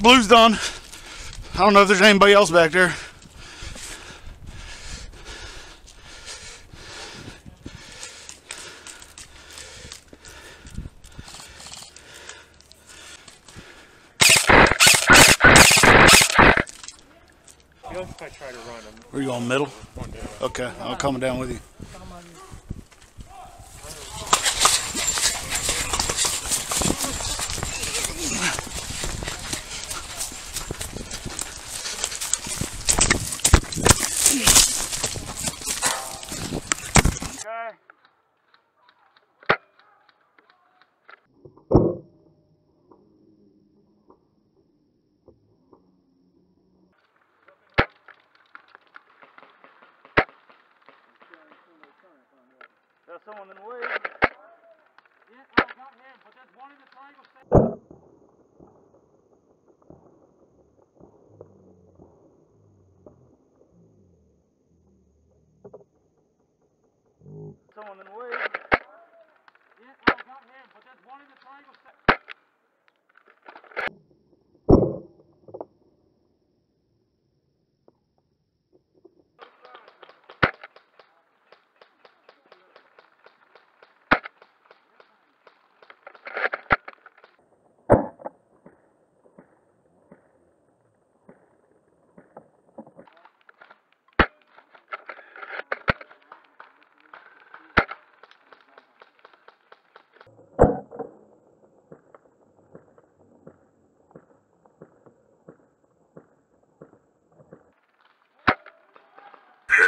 blue's done. I don't know if there's anybody else back there. He'll probably try to run him. Where you going, middle? Okay, I'm coming down with you. Okay. Got someone in the way. Yeah, I got him, but there's one in the triangle. Someone the way. Yeah, I got him, but there's one in the triangle.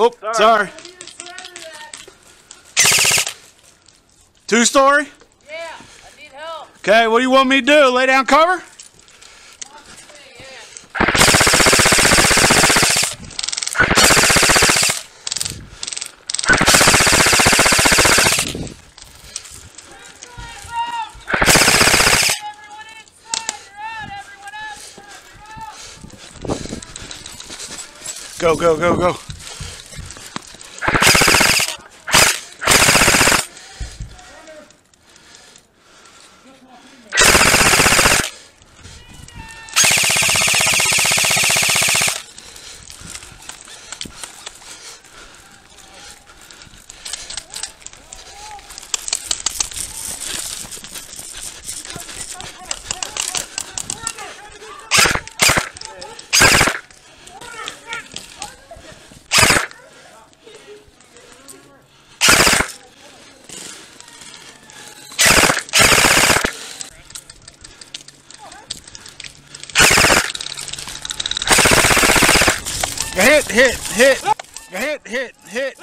Oh, sorry. Two story? Yeah, I need help. Okay, what do you want me to do? Lay down cover? Go, go, go, go. Hit, hit, hit. Hit, hit, hit.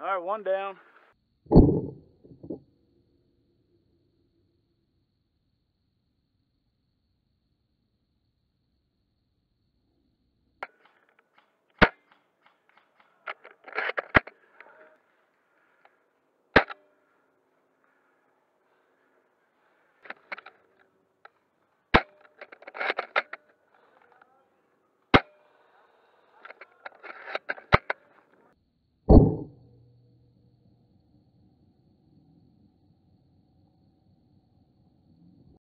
All right, one down.